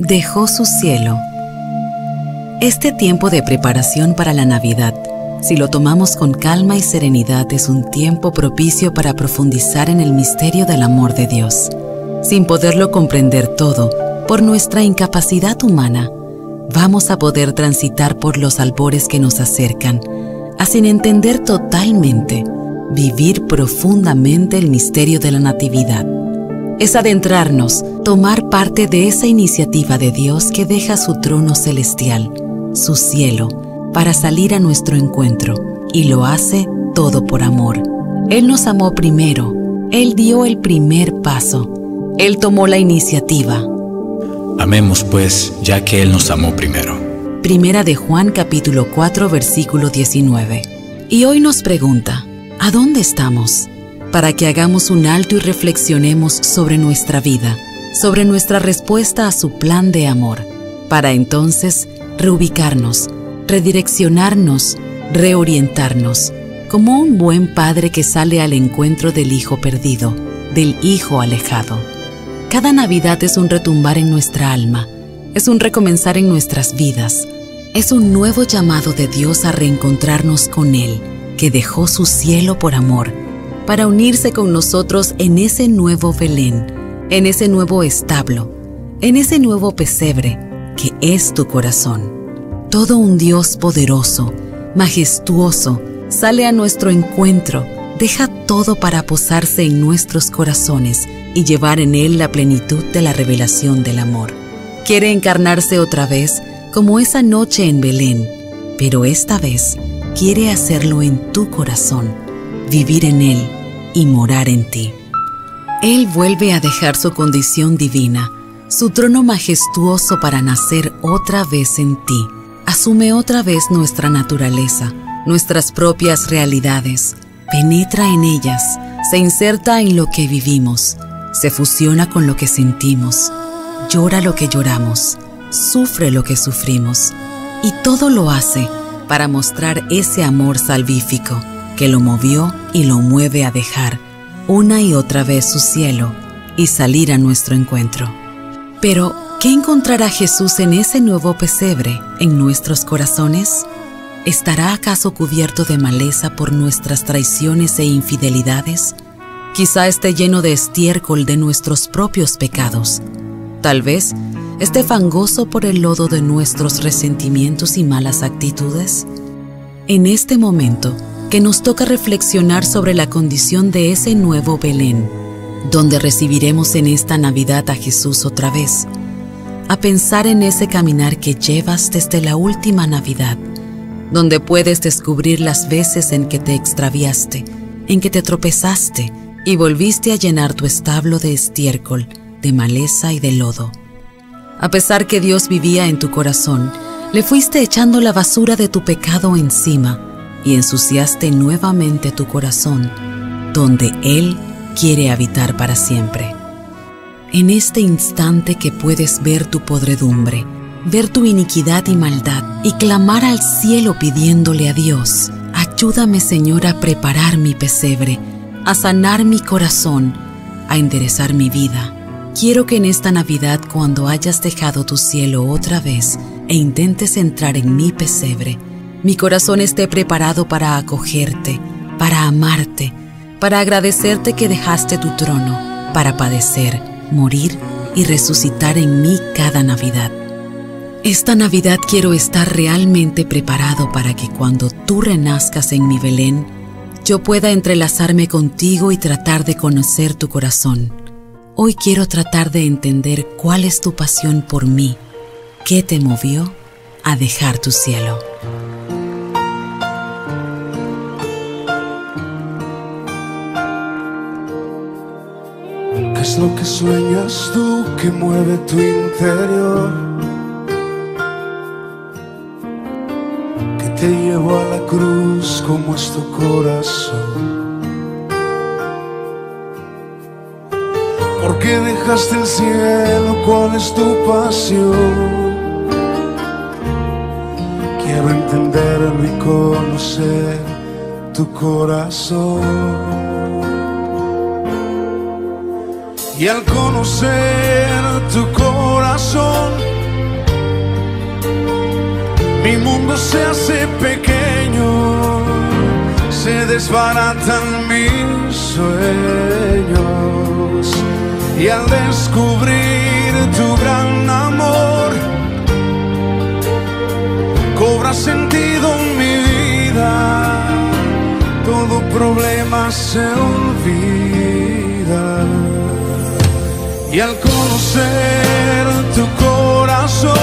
Dejó su cielo. Este tiempo de preparación para la Navidad, si lo tomamos con calma y serenidad, es un tiempo propicio para profundizar en el misterio del amor de Dios. Sin poderlo comprender todo, por nuestra incapacidad humana, vamos a poder transitar por los albores que nos acercan, a sin entender totalmente, vivir profundamente el misterio de la Natividad es adentrarnos, tomar parte de esa iniciativa de Dios que deja su trono celestial, su cielo, para salir a nuestro encuentro, y lo hace todo por amor. Él nos amó primero, Él dio el primer paso, Él tomó la iniciativa. Amemos pues, ya que Él nos amó primero. Primera de Juan capítulo 4 versículo 19. Y hoy nos pregunta, ¿a dónde estamos? Para que hagamos un alto y reflexionemos sobre nuestra vida, sobre nuestra respuesta a su plan de amor, para entonces reubicarnos, redireccionarnos, reorientarnos, como un buen padre que sale al encuentro del hijo perdido, del hijo alejado. Cada Navidad es un retumbar en nuestra alma, es un recomenzar en nuestras vidas, es un nuevo llamado de Dios a reencontrarnos con Él, que dejó su cielo por amor para unirse con nosotros en ese nuevo Belén, en ese nuevo establo, en ese nuevo pesebre que es tu corazón. Todo un Dios poderoso, majestuoso, sale a nuestro encuentro, deja todo para posarse en nuestros corazones y llevar en él la plenitud de la revelación del amor. Quiere encarnarse otra vez como esa noche en Belén, pero esta vez quiere hacerlo en tu corazón, vivir en él y morar en ti. Él vuelve a dejar su condición divina, su trono majestuoso para nacer otra vez en ti. Asume otra vez nuestra naturaleza, nuestras propias realidades, penetra en ellas, se inserta en lo que vivimos, se fusiona con lo que sentimos, llora lo que lloramos, sufre lo que sufrimos, y todo lo hace para mostrar ese amor salvífico que lo movió y lo mueve a dejar una y otra vez su cielo y salir a nuestro encuentro. Pero, ¿qué encontrará Jesús en ese nuevo pesebre en nuestros corazones? ¿Estará acaso cubierto de maleza por nuestras traiciones e infidelidades? Quizá esté lleno de estiércol de nuestros propios pecados. Tal vez esté fangoso por el lodo de nuestros resentimientos y malas actitudes. En este momento, que nos toca reflexionar sobre la condición de ese nuevo Belén, donde recibiremos en esta Navidad a Jesús otra vez, a pensar en ese caminar que llevas desde la última Navidad, donde puedes descubrir las veces en que te extraviaste, en que te tropezaste y volviste a llenar tu establo de estiércol, de maleza y de lodo. A pesar que Dios vivía en tu corazón, le fuiste echando la basura de tu pecado encima, y ensuciaste nuevamente tu corazón, donde Él quiere habitar para siempre. En este instante que puedes ver tu podredumbre, ver tu iniquidad y maldad, y clamar al cielo pidiéndole a Dios, ayúdame Señor a preparar mi pesebre, a sanar mi corazón, a enderezar mi vida. Quiero que en esta Navidad, cuando hayas dejado tu cielo otra vez e intentes entrar en mi pesebre, mi corazón esté preparado para acogerte, para amarte, para agradecerte que dejaste tu trono, para padecer, morir y resucitar en mí cada Navidad. Esta Navidad quiero estar realmente preparado para que cuando tú renazcas en mi Belén, yo pueda entrelazarme contigo y tratar de conocer tu corazón. Hoy quiero tratar de entender cuál es tu pasión por mí, qué te movió a dejar tu cielo. Lo que sueñas tú que mueve tu interior? Que te llevó a la cruz como es tu corazón. ¿Por qué dejaste el cielo? ¿Cuál es tu pasión? Quiero entenderlo y conocer tu corazón. Y al conocer tu corazón, mi mundo se hace pequeño, se desbaratan mis sueños. Y al descubrir tu gran amor, cobra sentido mi vida, todo problema se olvida. Y al conocer tu corazón,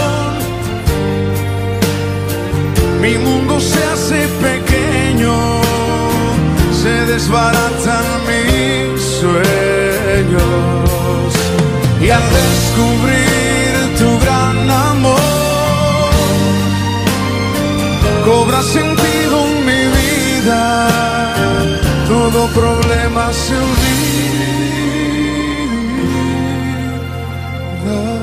mi mundo se hace pequeño, se desbaratan mis sueños. Y al descubrir tu gran amor, cobra sentido mi vida, todo problema se olvida. love.